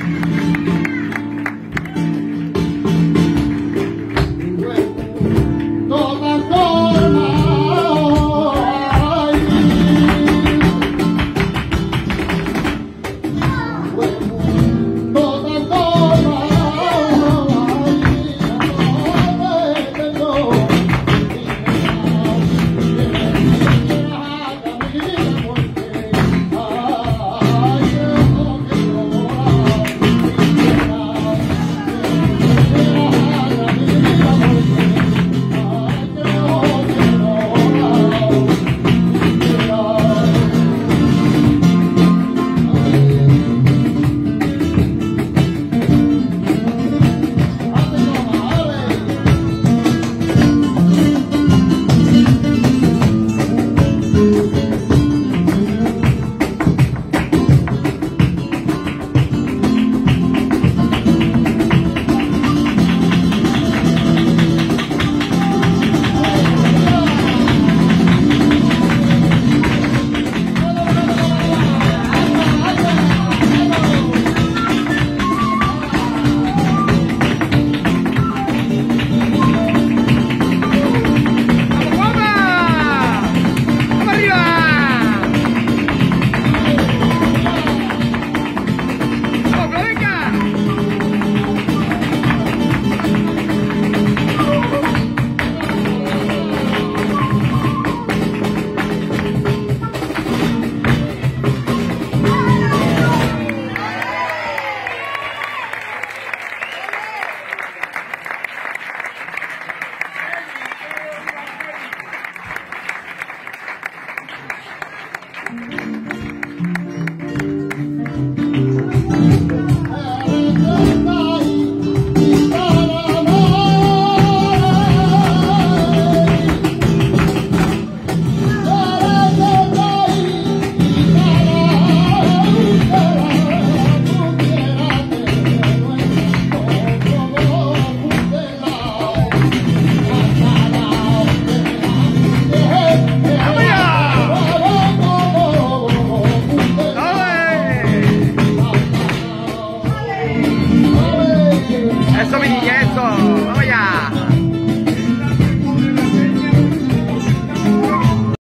you. Yes.